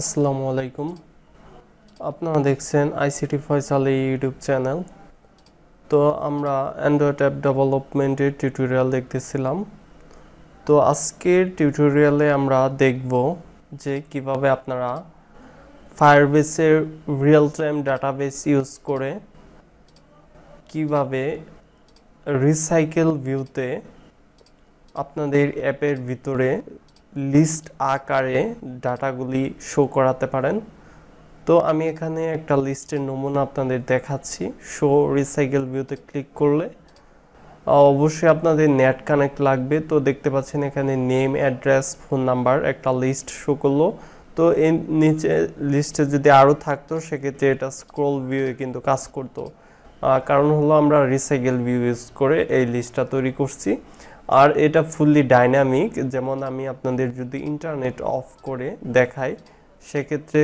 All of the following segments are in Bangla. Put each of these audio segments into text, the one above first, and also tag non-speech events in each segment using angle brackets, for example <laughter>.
আসসালামু আলাইকুম। আপনারা দেখছেন আইসিটি ফয়সাল ইউটিউব চ্যানেল। তো আমরা অ্যান্ড্রয়েড অ্যাপ ডেভেলপমেন্টের টিউটোরিয়াল দেখতেছিলাম। তো আজকের টিউটোরিয়ালে আমরা দেখব যে কীভাবে আপনারা ফায়ারবেসের রিয়েল টাইম ডাটাবেস ইউজ করে কীভাবে রিসাইকেল ভিউতে আপনাদের অ্যাপের ভিতরে লিস্ট আকারে ডাটাগুলি শো করাতে পারেন। তো আমি এখানে একটা লিস্টের নমুনা আপনাদের দেখাচ্ছি। শো রিসাইকেল ভিউতে ক্লিক করলে অবশ্যই আপনাদের নেট কানেক্ট লাগবে। তো দেখতে পাচ্ছেন এখানে নেম অ্যাড্রেস ফোন নাম্বার একটা লিস্ট শো করল। তো এই নিচে লিস্টে যদি আরও থাকতো, সেক্ষেত্রে এটা স্ক্রল ভিউয়ে কিন্তু কাজ করতো। কারণ হলো আমরা রিসাইকেল ভিউ ইউজ করে এই লিস্টটা তৈরি করছি। আর এটা ফুললি ডাইনামিক যেমন আমি আপনাদের যদি ইন্টারনেট অফ করে দেখাই, সেক্ষেত্রে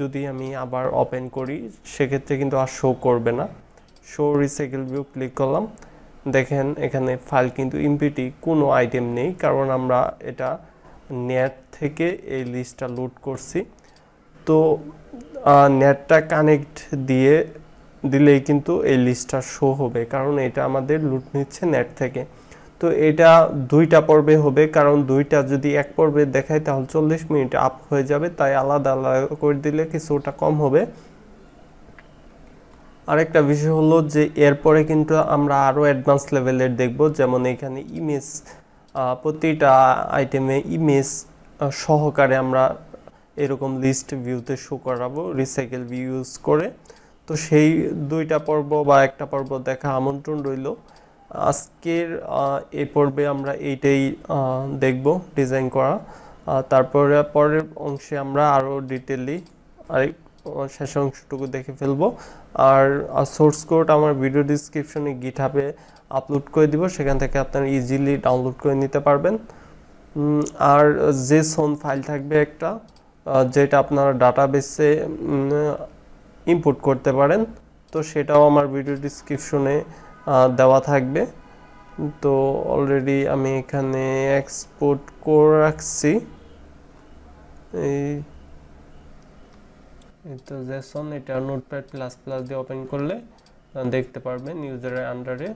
যদি আমি আবার ওপেন করি, সেক্ষেত্রে কিন্তু আর শো করবে না। শো রিসাইকেল ভিউ ক্লিক করলাম। দেখেন, এখানে ফাইল কিন্তু ইমপিটি কোনো আইটেম নেই, কারণ আমরা এটা নেট থেকে এই লিস্টটা লোড করছি। তো নেটটা কানেক্ট দিয়ে দিলেই কিন্তু এই লিস্টটা শো হবে, কারণ এটা আমাদের লুট নিচ্ছে নেট থেকে। তো এটা দুইটা পর্বে হবে, কারণ দুইটা যদি এক পর্বে দেখায় তাহলে চল্লিশ মিনিট আপ হয়ে যাবে, তাই আলাদা আলাদা করে দিলে কিছুটা কম হবে। আরেকটা বিষয় হলো যে এরপরে কিন্তু আমরা আরও অ্যাডভান্স লেভেলের দেখব, যেমন এখানে ইমেজ প্রতিটা আইটেমে ইমেজ সহকারে আমরা এরকম লিস্ট ভিউতে শো করাবো রিসাইকেল ভিউ ইউজ করে। তো সেই দুইটা পর্ব বা একটা পর্ব দেখা আমন্ত্রণ রইল। আজকের এই পর্বে আমরা এইটাই দেখব ডিজাইন করা। তারপরে, পরের অংশে আমরা আরও ডিটেলি আরেক শেষ অংশটুকু দেখে ফেলব। আর সোর্স কোড আমার ভিডিও ডিসক্রিপশনে গিটহাবে আপলোড করে দিব। সেখান থেকে আপনারা ইজিলি ডাউনলোড করে নিতে পারবেন। আর যে সোন ফাইল থাকবে একটা যেটা আপনারা ডাটাবেসে ইনপুট করতে পারেন। তো সেটাও আমার ভিডিও ডিসক্রিপশনে দেওয়া থাকবে। তো অলরেডি আমি এখানে এক্সপোর্ট করে রাখছি। এই তো জেসন এটা নোটপ্যাড প্লাস প্লাস দিয়ে ওপেন করলে দেখতে পারবেন ইউজারের আন্ডারে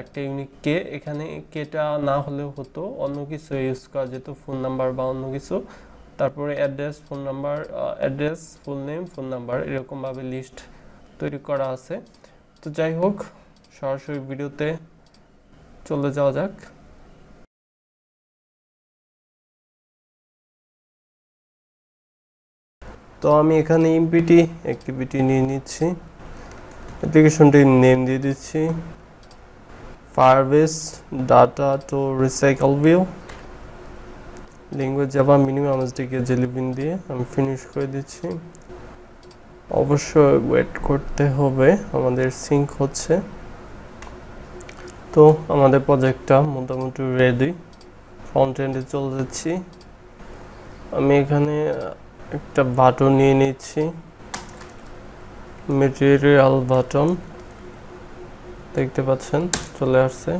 একটা ইউনিক কে, এখানে কেটা না হলেও হতো, অন্য কিছু ইউজ করা যেত ফোন নাম্বার বা অন্য কিছু। তারপরে address phone number address full name phone number এরকমভাবে লিস্ট তৈরি করা আছে। তো যাই হোক সরাসরি ভিডিওতে চলে যাওয়া যাক। তো আমি এখানে ইমপিটি অ্যাক্টিভিটি নিয়ে নিচ্ছি। অ্যাপ্লিকেশনটির নেম দিয়ে দিচ্ছি। Firebase data to recycle view language Java minimum SDK Jelly Bean দিয়ে আমি ফিনিশ করে দিচ্ছি। অবশ্যই ওয়েট করতে হবে। আমাদের সিঙ্ক হচ্ছে। তো আমাদের প্রজেক্টটা মোটামুটি রেডি ফ্রন্ট এন্ডে চলে যাচ্ছি। আমি এখানে একটা বাটন নিয়ে নিচ্ছি। মেটেরিয়াল বাটন দেখতে পাচ্ছেন, চলে আসছে।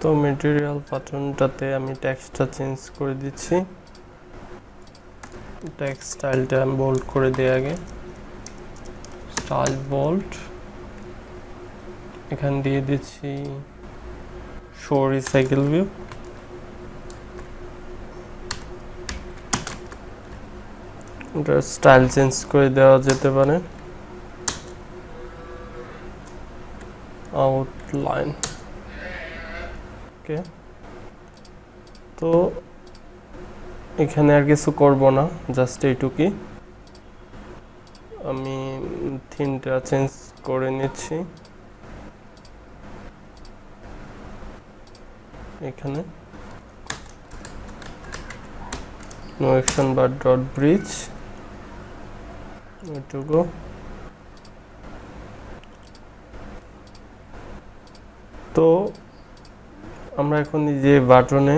তো মেটেরিয়াল বাটনটাতে আমি টেক্সটটা চেঞ্জ করে দিচ্ছি। টেক্সট স্টাইলটা আমি বোল্ড করে দিই আগে। স্টাইল বোল্ড এখানে দিয়ে দিচ্ছি শো রিসাইকেল ভিউ। ওটা স্টাইল চেঞ্জ করে দেওয়া যেতে পারে। আউটলাইন। ওকে। তো এখানে আর কিছু করব না, জাস্ট এইটুকুই আমি থিমটা চেঞ্জ করে নিচ্ছি। এখানে। No action bar dot bridge এটুকু। তো, আমরা এখন যে বাটনে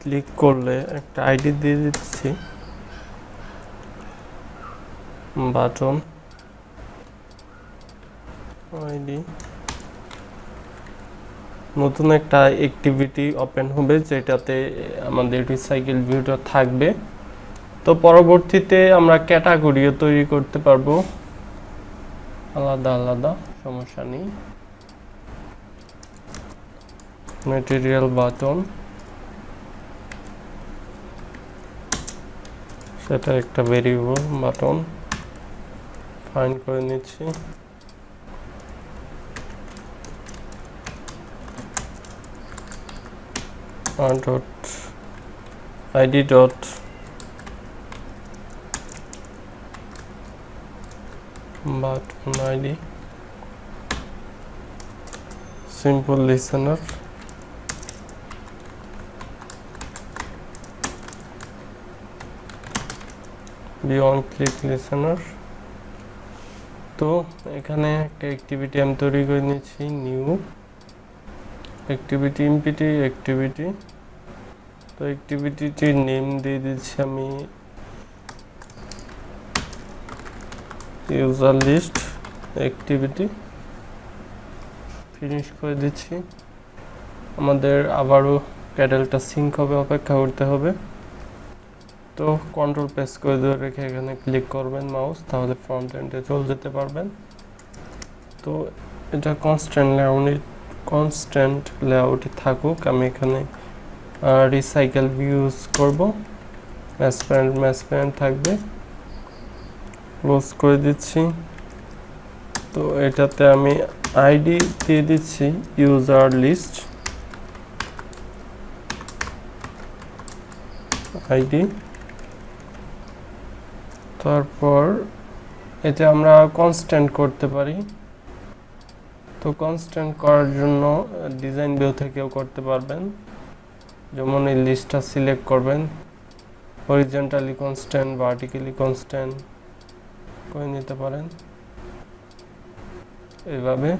ক্লিক করলে একটা আইডি দিয়ে দিচ্ছি। বাটন। আইডি নতুন একটা অ্যাক্টিভিটি ওপেন হবে, যেটাতে আমাদের রিসাইকেল ভিউটা থাকবে। তো পরবর্তীতে আমরা ক্যাটাগরিও তৈরি করতে পারব। আলাদা আলাদা, সমস্যা নেই। ম্যাটেরিয়াল বাটন সেটা একটা ভেরিয়েবল বাটন ফাইন করে নিচ্ছি। Dot id dot button id simple listener beyond click listener তো এখানে একটা অ্যাক্টিভিটি আমি তৈরি করে নিয়েছি নিউ অ্যাক্টিভিটি ইমপিটি অ্যাক্টিভিটি তো অ্যাক্টিভিটিটির নেম দিয়ে দিচ্ছি আমি ইউজার লিস্ট অ্যাক্টিভিটি ফিনিশ করে দিচ্ছি। আমাদের আবারও ক্যাডেলটা সিঙ্ক হবে, অপেক্ষা করতে হবে। তো কন্ট্রোল প্রেস করে ধরে রেখে এখানে ক্লিক করবেন মাউস তাহলে ফ্রন্ট এন্ডে চলে যেতে পারবেন। তো এটা কনস্ট্যান্ট লেআউটে কনস্ট্যান্ট লেআউটে থাকুক, আমি এখানে রিসাইকেল ইউজ করব। ম্যাচ প্যান্ট ম্যাচ থাকবে। ক্লোজ করে দিচ্ছি। তো এটাতে আমি আইডি দিয়ে দিচ্ছি ইউজার লিস্ট আইডি তারপর এতে আমরা কনস্ট্যান্ট করতে পারি। তো কনস্ট্যান্ট করার জন্য ডিজাইন ভিউ থেকেও করতে পারবেন। যেমন এই লিস্টটা সিলেক্ট করবেন। হরিজেন্টালি কনস্ট্যান্ট ভার্টিক্যালি কনস্ট্যান্ট করে নিতে পারেন। এইভাবে।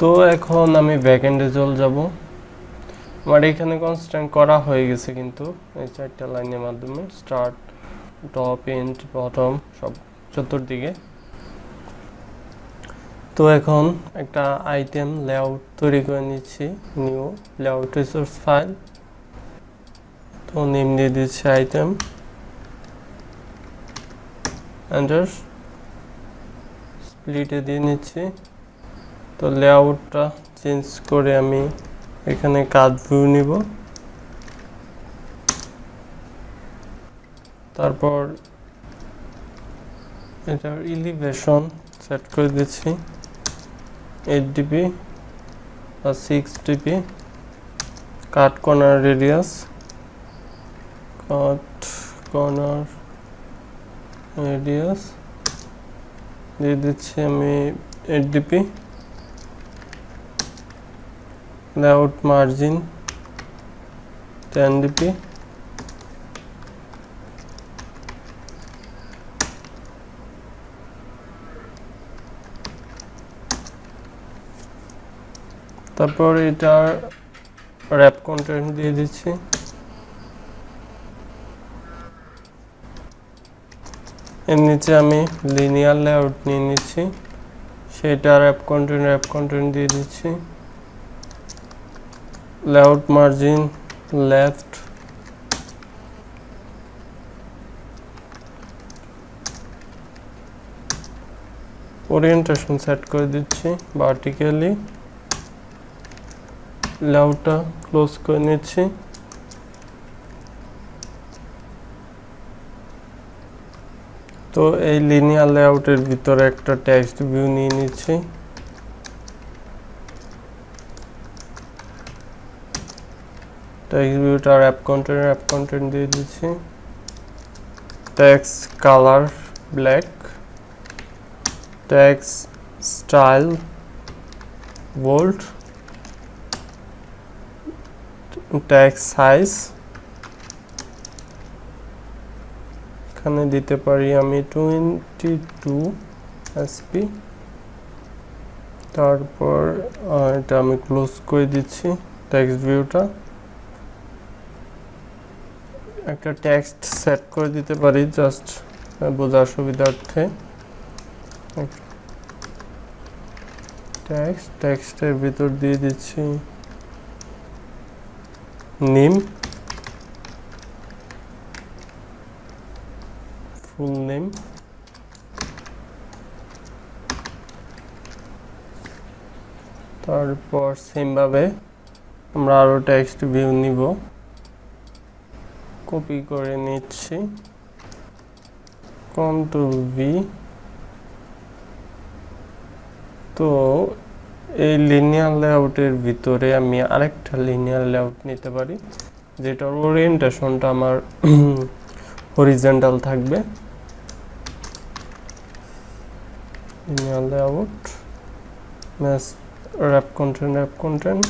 তো এখন আমি ব্যাকএন্ডে চলে যাব। আমার এখানে কনস্ট্যান্ট করা হয়ে গেছে কিন্তু এই চারটা লাইনের মাধ্যমে। স্টার্ট টপ এন্ড বটম সব চতুর্দিকে। তো এখন একটা আইটেম লেআউট তৈরি করে নিচ্ছি নিউ লেআউট রিসোর্স ফাইল তো নেম দিয়ে দিচ্ছি আইটেম এন্টার স্প্লিটে দিয়ে নিচ্ছি। তো লেআউটটা চেঞ্জ করে আমি এখানে কাজ ভিউ নিব। তারপর এটার ইলিভেশন সেট করে দিচ্ছি এইট ডিপি আর six DP cut corner radius cut corner radius দিয়ে দিচ্ছি আমি eight DP layout margin ten DP তারপর এটার র্যাপ কন্টেন্ট দিয়ে দিচ্ছি। এর নিচে আমি লিনিয়ার লেআউট নিয়ে নিচ্ছি। সেটা র্যাপ কন্টেন্ট র্যাপ কন্টেন্ট দিয়ে দিচ্ছি। Layout margin left orientation set করে দিচ্ছি ভার্টিক্যালি লেআউটটা ক্লোজ করে নিচ্ছি। তো এই লিনিয়ার লেআউটের ভিতরে একটা টেক্সট ভিউ নিয়ে নিচ্ছি। টেক্সট ভিউটা অ্যাপ কন্টেন্ট অ্যাপ কন্টেন্ট দিয়ে দিচ্ছি। Text colour black text style bold text size এখানে দিতে পারি আমি টোয়েন্টি টু এসপি তারপর এটা আমি ক্লোজ করে দিচ্ছি টেক্সট ভিউটা একটা টেক্সট সেট করে দিতে পারি জাস্ট বোঝার সুবিধার্থে। টেক্সট টেক্সটের ভিতর দিয়ে দিচ্ছি। নেম। Full name. তারপর সেমভাবে আমরা আরও টেক্সট ভিউ নিব। কপি করে নিচ্ছি। কন্ট্রোল ভি তো এই লিনিয়ার লেআউটের ভিতরে আমি আরেকটা লিনিয়ার লেআউট নিতে পারি, যেটার ওরিয়েন্টেশনটা আমার <clears throat> হরিজেন্টাল থাকবে। Layout, mass, wrap content wrap content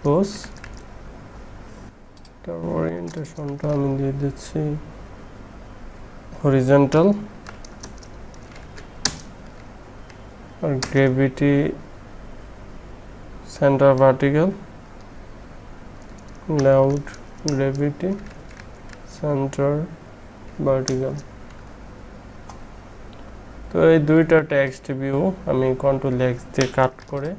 close তার ওরিয়েন্টেশনটা আমি দিয়ে দিচ্ছি horizontal gravity centre vertical layout gravity center vertical তো এই দুইটা টেক্সট ভিউ আমি কন্ট্রোল এক্স দিয়ে কাট করে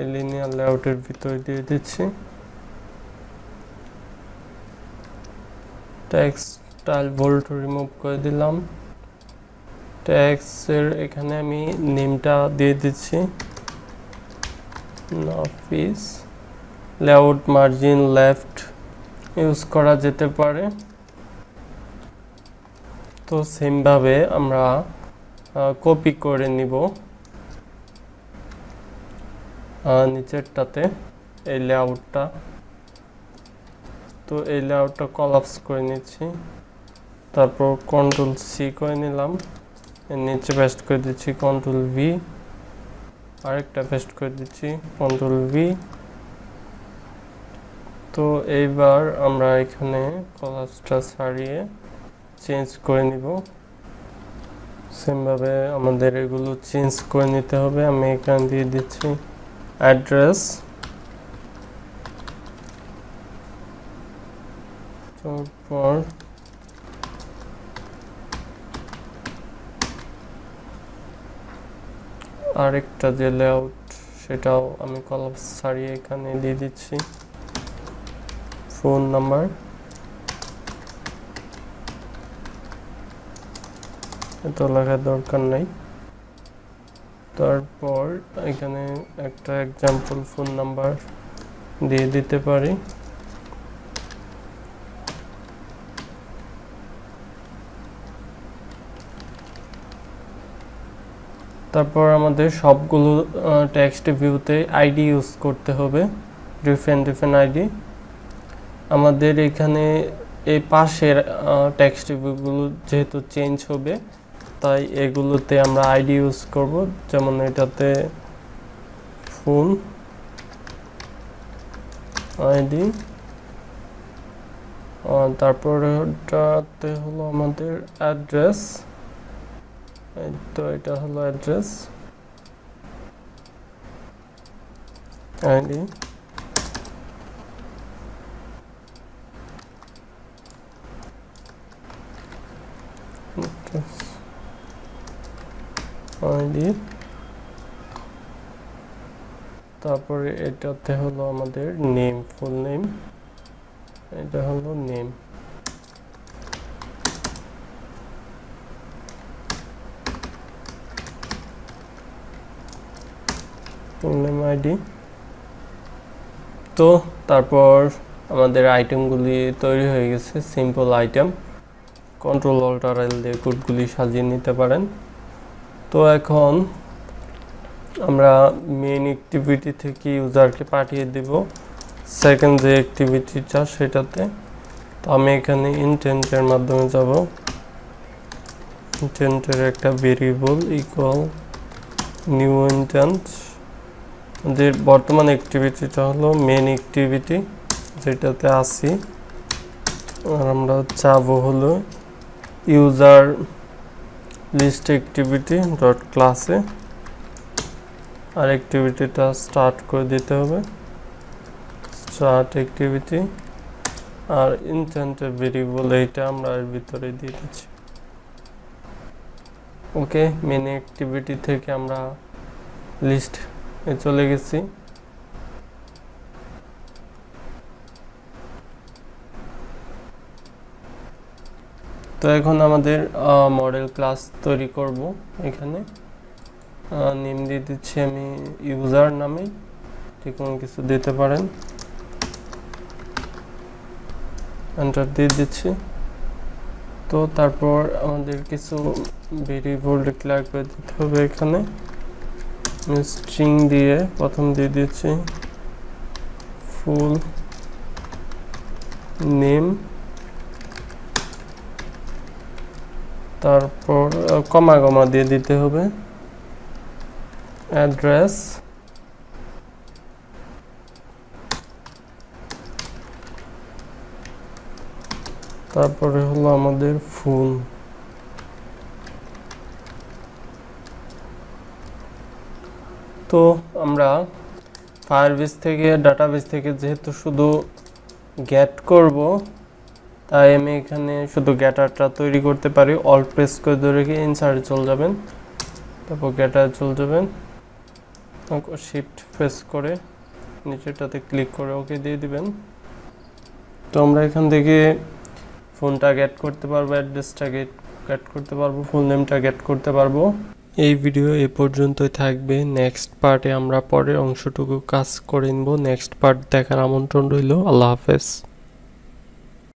এই লিনিয়ার লেআউটের ভিতরে দিয়ে দিচ্ছি। টেক্সট স্টাইল ভোল্ট রিমুভ করে দিলাম। টেক্সের এখানে আমি নেমটা দিয়ে দিচ্ছি। Office, layout margin left use করা যেতে পারে। তো সেমভাবে আমরা কপি করে নিব। নিচেরটাতে এই লেআউটটা। তো এই লেআউটটা কলাপস করে নিচ্ছি। তারপর কন্ট্রোল সি করে নিলাম। নিচে পেস্ট করে দিচ্ছি কন্ট্রোল ভি আরেকটা পেস্ট করে দিচ্ছি কন্ট্রোল ভি তো এইবার আমরা এখানে কলাসটা ছাড়িয়ে চেঞ্জ করে নিব। সেমভাবে আমাদের এগুলো চেঞ্জ করে নিতে হবে। আমি এখানে দিয়ে দিচ্ছি অ্যাড্রেস তারপর আরেকটা যে লেআউট সেটাও আমি কলাম ছাড়িয়ে এখানে দিয়ে দিচ্ছি। ফোন নাম্বার এত লেখার দরকার নাই। তারপর এখানে একটা এক্সাম্পল ফোন নাম্বার দিয়ে দিতে পারি। তারপর আমাদের সবগুলো টেক্সট ভিউতে আইডি ইউজ করতে হবে ডিফারেন্ট ডিফারেন্ট আইডি আমাদের এখানে এই পাশের টেক্সট ভিউগুলো যেহেতু চেঞ্জ হবে, তাই এগুলোতে আমরা আইডি ইউজ করব, যেমন এটাতে ফোন আইডি তারপর ওটাতে হলো আমাদের অ্যাড্রেস তো এটা হলো অ্যাড্রেস। আইডি। আইডি। তারপরে এটাতে হলো আমাদের নেম, ফুল নেম। এটা হলো নেম। নেম আইডি তো তারপর আমাদের আইটেমগুলি তৈরি হয়ে গেছে simple item control alter L দিয়ে কোডগুলি সাজিয়ে নিতে পারেন। তো এখন আমরা মেন অ্যাক্টিভিটি থেকে ইউজারকে পাঠিয়ে দেব। সেকেন্ড যে অ্যাক্টিভিটিটা সেটাতে। তো আমি এখানে ইনটেন্টের মাধ্যমে যাব। ইনটেন্টের একটা ভেরিয়েবল ইকুয়াল নিউ ইনটেন্ট আমাদের বর্তমান অ্যাক্টিভিটিটা হলো মেন অ্যাক্টিভিটি যেটাতে আসি আর আমরা চাবো হলো ইউজার লিস্ট অ্যাক্টিভিটি ডট ক্লাসে আর অ্যাক্টিভিটিটা স্টার্ট করে দিতে হবে। স্টার্ট অ্যাক্টিভিটি আর ইনস্ট্যান্টের ভেরিয়েবল এইটা আমরা এর ভিতরে দিয়ে দিচ্ছি। ওকে মেন অ্যাক্টিভিটি থেকে আমরা লিস্ট এ চলে গেছি। তো এখন আমাদের মডেল ক্লাস তৈরি করব এখানে। নেম দিয়ে দিচ্ছি আমি ইউজার নামে। যে কোনো কিছু দিতে পারেন। এন্টার দিয়ে দিচ্ছি। তো তারপর আমাদের কিছু ভেরিয়েবল ডিক্লেয়ার করে দিতে হবে এখানে। স্ট্রিং দিয়ে প্রথম দিয়ে দিচ্ছি। ফুল নেম তারপর কমা কমা দিয়ে দিতে হবে। অ্যাড্রেস তারপরে হলো আমাদের ফুল তো আমরা ফায়ারবেস থেকে ডাটাবেস থেকে যেহেতু শুধু গেট করব, তাই আমি এখানে শুধু গ্যাটারটা তৈরি করতে পারি। অল প্রেস করে ধরে রেখে ইনসার্টে চলে যাবেন। তারপর গ্যাটার চলে যাবেন। শিফট প্রেস করে নিচেরটাতে ক্লিক করে ওকে দিয়ে দিবেন। তো আমরা এখান থেকে ফোনটা গেট করতে পারব অ্যাড্রেসটা গেট গেট করতে পারব ফুল নেমটা গেট করতে পারব। এই ভিডিও এ পর্যন্তই থাকবে। নেক্সট পার্টে আমরা পরের অংশটুকু কাজ করে নেব। নেক্সট পার্ট দেখার আমন্ত্রণ রইল। আল্লাহ হাফেজ।